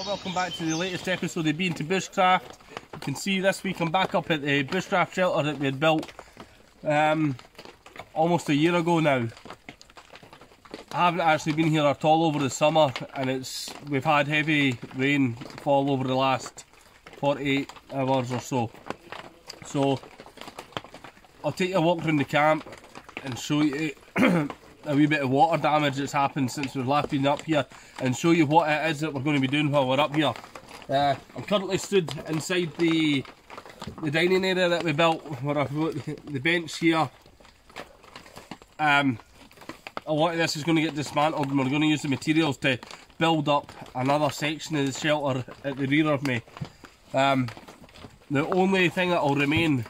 Well, welcome back to the latest episode of Being to Bushcraft. You can see this week I'm back up at the Bushcraft shelter that we had built um, almost a year ago now. I haven't actually been here at all over the summer and it's we've had heavy rain fall over the last 48 hours or so. So I'll take a walk around the camp and show you a wee bit of water damage that's happened since we've last been up here and show you what it is that we're going to be doing while we're up here. Uh, I'm currently stood inside the the dining area that we built where I've got the bench here. Um, a lot of this is going to get dismantled and we're going to use the materials to build up another section of the shelter at the rear of me. Um, the only thing that will remain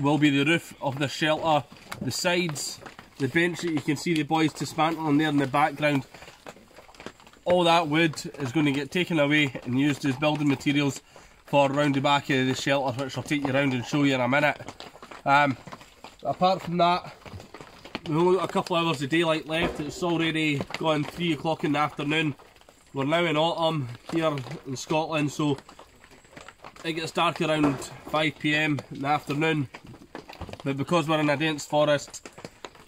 will be the roof of the shelter, the sides, the bench that you can see the boys dismantling there in the background. All that wood is going to get taken away and used as building materials for around the back of the shelter which I'll take you around and show you in a minute. Um, apart from that, we've only got a couple of hours of daylight left. It's already gone 3 o'clock in the afternoon. We're now in autumn here in Scotland so it gets dark around 5pm in the afternoon but because we're in a dense forest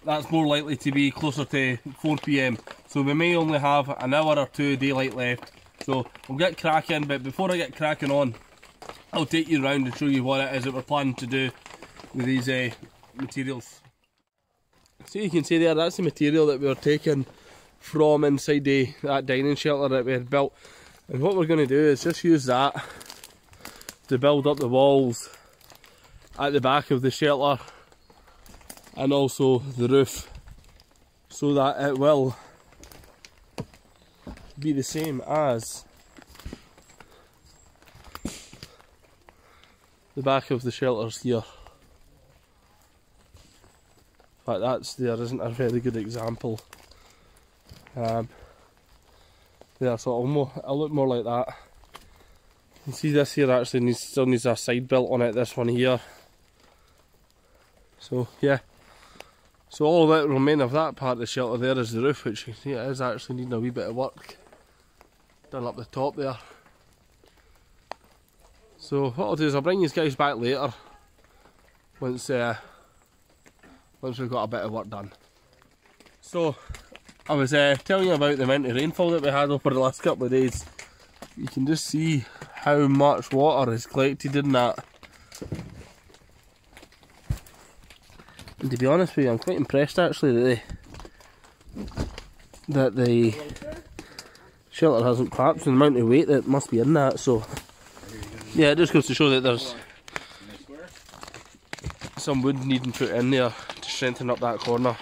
that's more likely to be closer to 4pm so we may only have an hour or two daylight left. So we'll get cracking but before I get cracking on I'll take you around and show you what it is that we're planning to do with these uh, materials. So you can see there that's the material that we are taking from inside the, that dining shelter that we had built. And what we're going to do is just use that to build up the walls at the back of the shelter and also the roof so that it will be the same as the back of the shelters here. But that's there isn't a very good example. Um, yeah, so it'll, it'll look more like that. You see this here actually needs, still needs a side built on it, this one here. So yeah. So all that remain of that part of the shelter there is the roof, which you see it is actually needing a wee bit of work done up the top there. So what I'll do is I'll bring these guys back later once uh, once we've got a bit of work done. So I was uh, telling you about the amount of rainfall that we had over the last couple of days. You can just see how much water is collected in that. And to be honest with you, I'm quite impressed actually that the, that the shelter hasn't collapsed and the amount of weight that must be in that. So yeah, it just goes to show that there's some wood needing to put in there to strengthen up that corner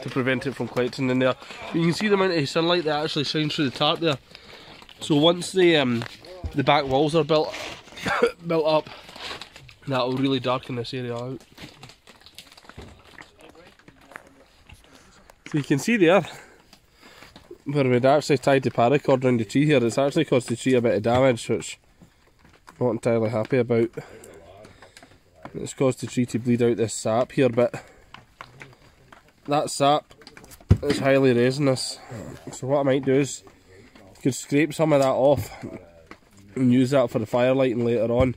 to prevent it from collecting in there. You can see the amount of sunlight that actually shines through the tarp there. So once the um, the back walls are built built up, that will really darken this area out. So you can see there where we'd actually tied the paracord around the tree here, it's actually caused the tree a bit of damage, which I'm not entirely happy about. It's caused the tree to bleed out this sap here, but that sap is highly resinous. So what I might do is I could scrape some of that off and use that for the firelighting later on.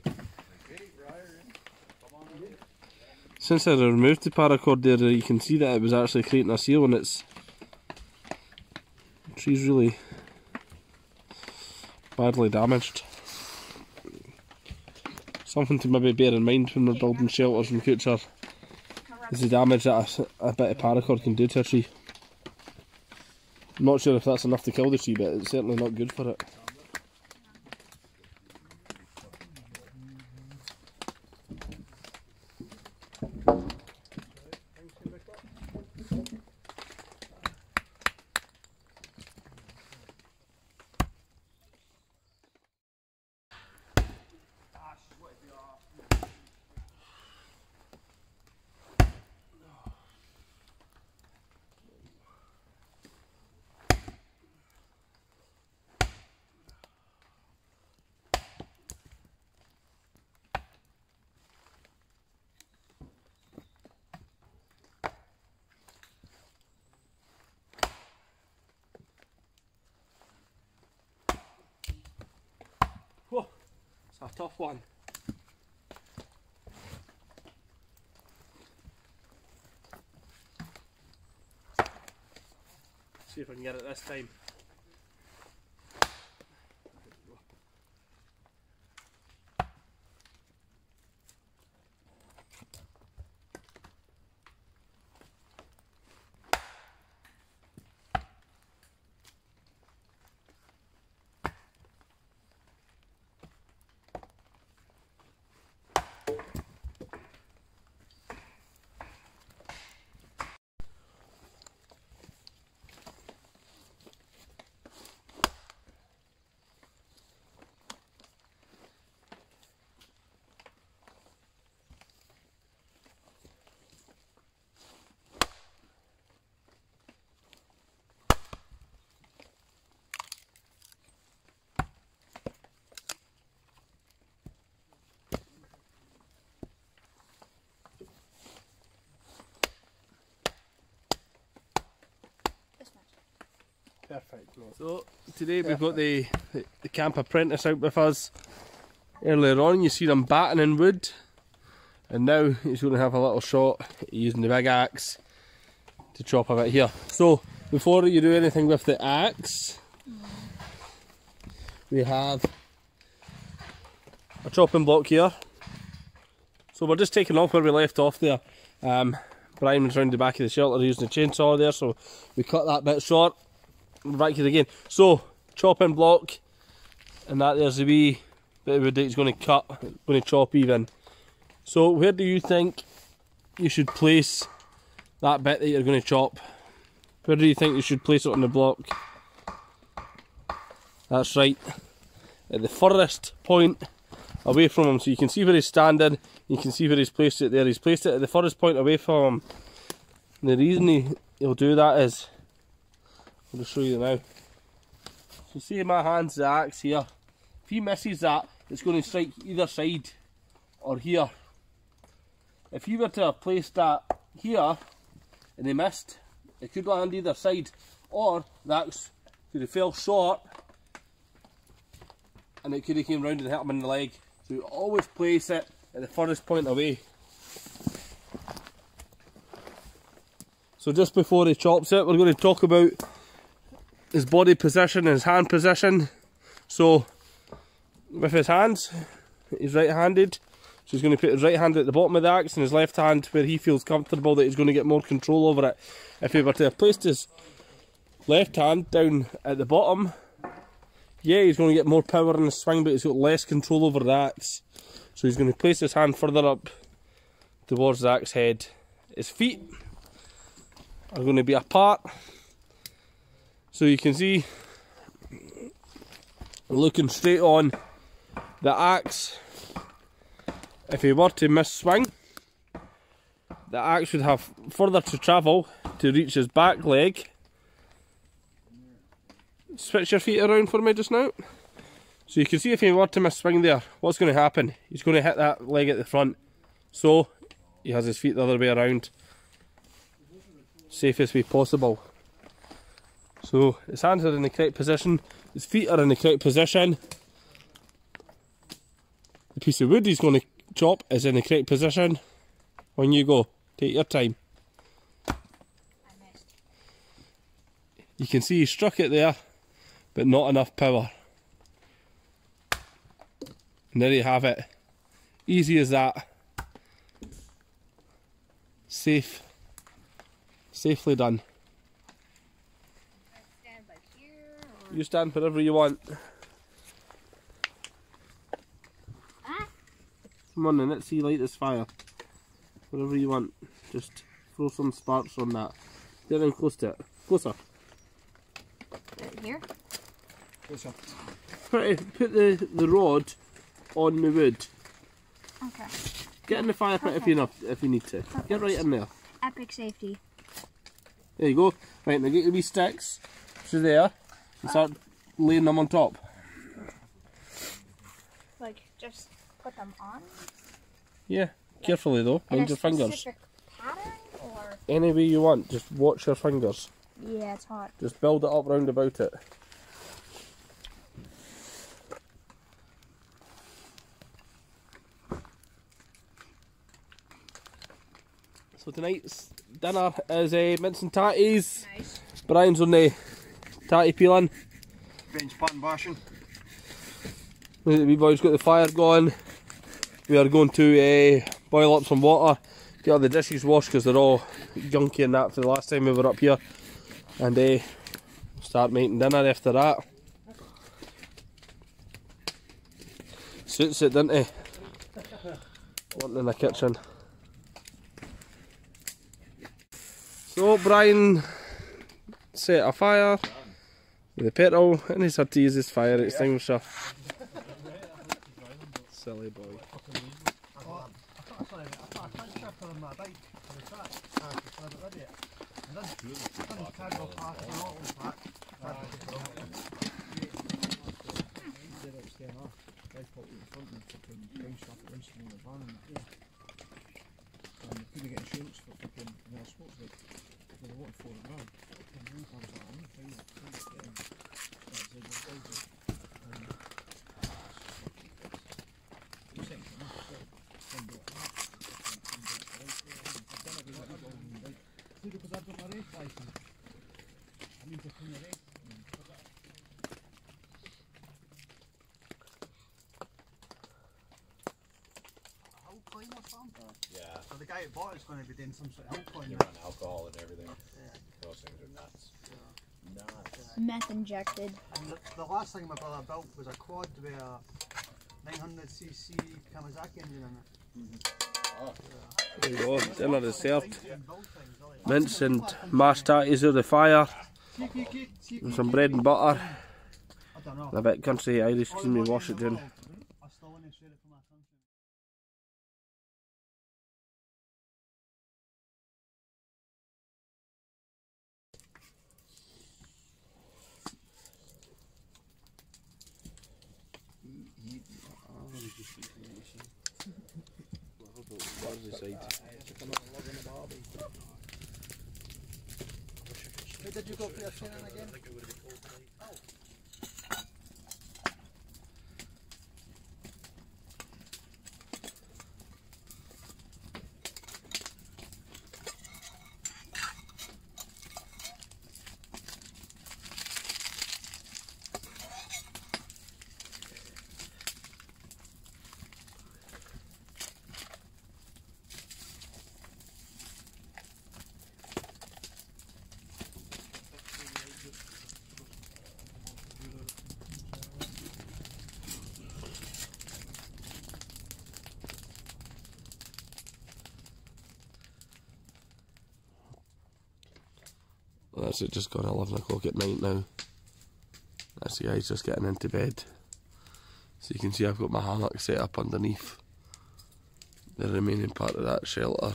Since I removed the paracord there, uh, you can see that it was actually creating a seal and it's the tree's really badly damaged. Something to maybe bear in mind when we're building shelters in the future is the damage that a, a bit of paracord can do to a tree. I'm not sure if that's enough to kill the tree, but it's certainly not good for it. A tough one. See if I can get it this time. This much. Perfect. So today we've got the, the, the camp apprentice out with us. Earlier on you see them batoning wood and now he's going to have a little shot using the big axe to chop a bit here. So before you do anything with the axe we have a chopping block here. So we're just taking off where we left off there. Um, Brian was round the back of the shelter using the chainsaw there so we cut that bit short back here again. So, chopping block, and that there's a wee bit of wood that he's going to cut, going to chop even. So, where do you think you should place that bit that you're going to chop? Where do you think you should place it on the block? That's right, at the furthest point away from him. So you can see where he's standing, you can see where he's placed it there. He's placed it at the furthest point away from him. And the reason he, he'll do that is I'll show you now. So see my hand's the axe here. If he misses that, it's going to strike either side or here. If you were to have placed that here and he missed, it could land either side or the axe could have fell short and it could have came round and hit him in the leg. So always place it at the furthest point away. So just before he chops it, we're going to talk about his body position, his hand position. So with his hands, he's right-handed. So he's going to put his right hand at the bottom of the axe and his left hand where he feels comfortable that he's going to get more control over it. If he were to have placed his left hand down at the bottom, yeah, he's going to get more power in the swing, but he's got less control over the axe. So he's going to place his hand further up towards the axe head. His feet are going to be apart so you can see, looking straight on the axe, if he were to miss swing, the axe would have further to travel to reach his back leg. Switch your feet around for me just now. So you can see if he were to miss swing there, what's going to happen? He's going to hit that leg at the front. So he has his feet the other way around. Safest way possible. So his hands are in the correct position, his feet are in the correct position. The piece of wood he's going to chop is in the correct position. When you go, take your time. You can see he struck it there, but not enough power. And there you have it. Easy as that. Safe. Safely done. You stand wherever you want. Ah. Come on then, let's see light this fire. Whatever you want. Just throw some sparks on that. Get in close to it. Closer. Right here. Closer. Put, put the, the rod on the wood. Okay. Get in the fire pit if you enough if you need to. Get right in there. Epic safety. There you go. Right, now get your wee sticks to there you start laying them on top. Like, just put them on? Yeah, like carefully though. Mind your fingers. Pattern, or... Any way you want, just watch your fingers. Yeah, it's hot. Just build it up round about it. So tonight's dinner is a uh, mince and tatties. Nice. Brian's on the tatty peeling. Bench button bashing. The wee boy's got the fire going. We are going to uh, boil up some water, get all the dishes washed because they're all junky and that for the last time we were up here, and uh, start making dinner after that. Suits it, doesn't it? Wanting in the kitchen. So Brian set a fire with the petrol and he's had to use his fire extinguisher. Silly boy. Yeah. So the guy at bought it's going to be doing some sort of help coin. You run alcohol and everything. Meth injected. And the, the last thing my brother built was a quad with a 900cc Kawasaki engine in it. There you go, dinner is served. And build things, really. Mince and mashed tatties over the fire, and some bread and butter, I don't know. and a bit country Irish All the cream we money wash in it the down. world, I still want to share it for my country. Where did you go for your training again? That's it, just gone 11 o'clock at night now. That's the guys just getting into bed. So you can see I've got my hammock set up underneath the remaining part of that shelter.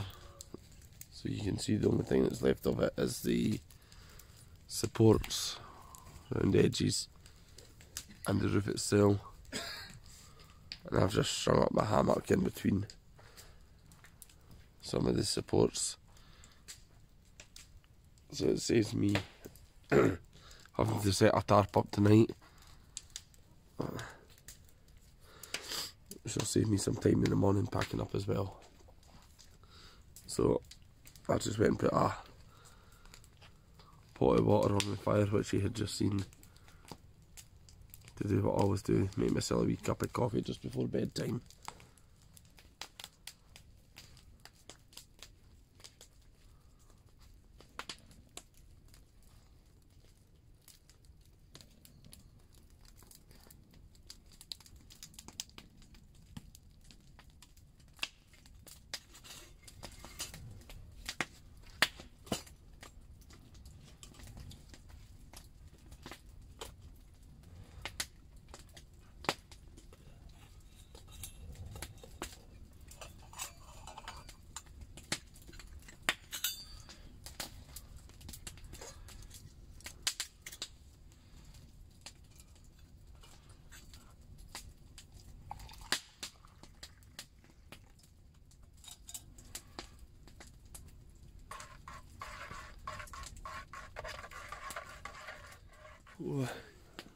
So you can see the only thing that's left of it is the supports around the edges and the roof itself. And I've just strung up my hammock in between some of the supports so it saves me having to set a tarp up tonight. Which will save me some time in the morning packing up as well. So I just went and put a pot of water on the fire which you had just seen to do what I always do, make myself a wee cup of coffee just before bedtime.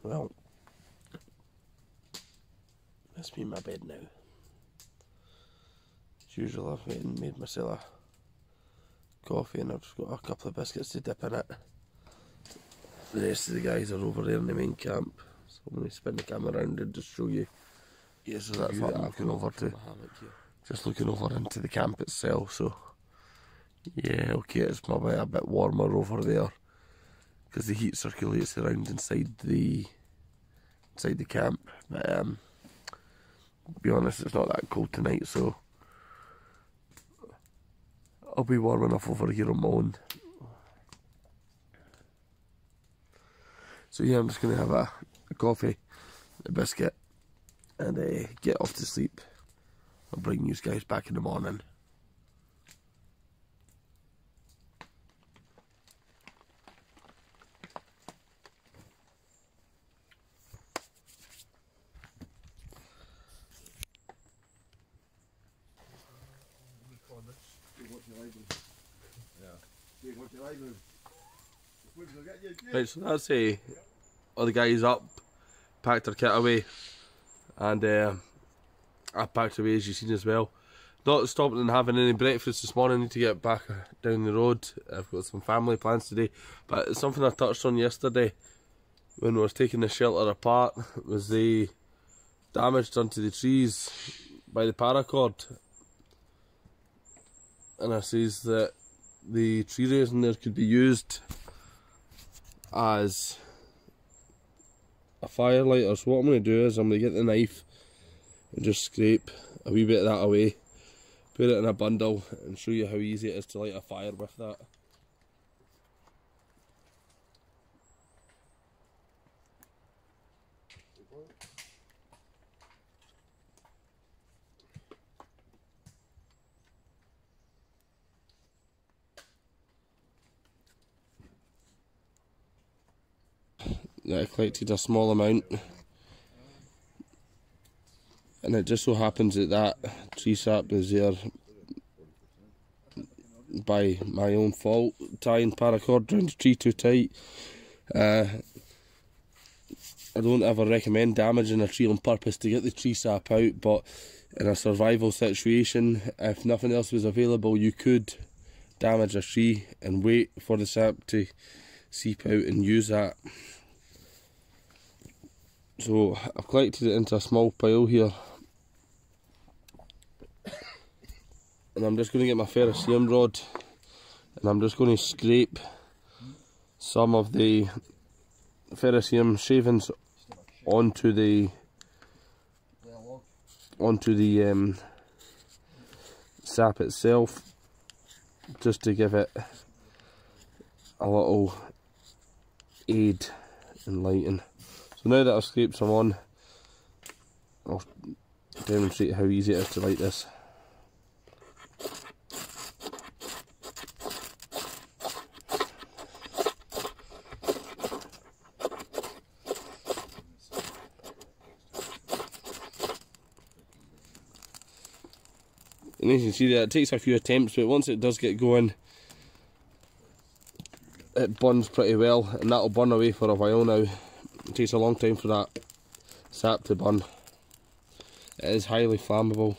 Well, that's be my bed now. As usual, I've went and made myself a coffee and I've just got a couple of biscuits to dip in it. The rest of the guys are over there in the main camp. So I'm going to spin the camera around and just show you. Yeah, so that's what I'm looking over to. Just looking over into the camp itself, so yeah, okay, it's probably a bit warmer over there because the heat circulates around inside the inside the camp. But um, be honest, it's not that cold tonight, so I'll be warm enough over here on my own. So yeah, I'm just gonna have a, a coffee, a biscuit, and uh, get off to sleep. I'll bring you guys back in the morning. Right, so that's uh, all the guys up, packed their kit away, and uh, I packed away as you've seen as well. Not stopping and having any breakfast this morning, need to get back uh, down the road. I've got some family plans today, but it's something I touched on yesterday when I was taking the shelter apart was the damage done to the trees by the paracord. And I says that the tree resin there could be used as a firelighter. So what I'm going to do is I'm going to get the knife and just scrape a wee bit of that away, put it in a bundle and show you how easy it is to light a fire with that. That I collected a small amount. And it just so happens that that tree sap is there by my own fault tying paracord around the tree too tight. Uh, I don't ever recommend damaging a tree on purpose to get the tree sap out but in a survival situation if nothing else was available you could damage a tree and wait for the sap to seep out and use that so I've collected it into a small pile here. And I'm just going to get my ferrocerium rod and I'm just going to scrape some of the ferrocerium shavings onto the onto the um, sap itself just to give it a little aid in lighting. So now that I've scraped some on, I'll demonstrate how easy it is to light this. And as you can see that it takes a few attempts but once it does get going it burns pretty well and that'll burn away for a while now. Takes a long time for that sap to burn. It is highly flammable.